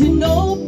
you know